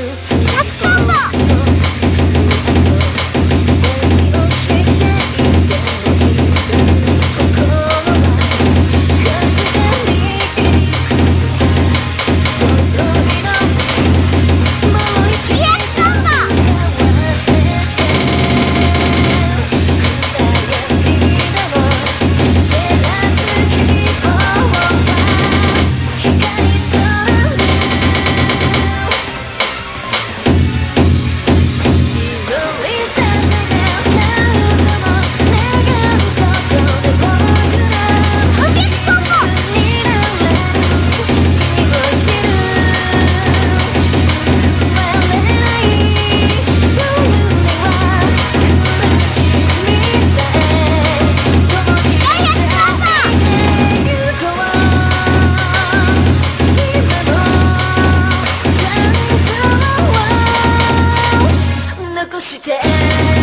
You. して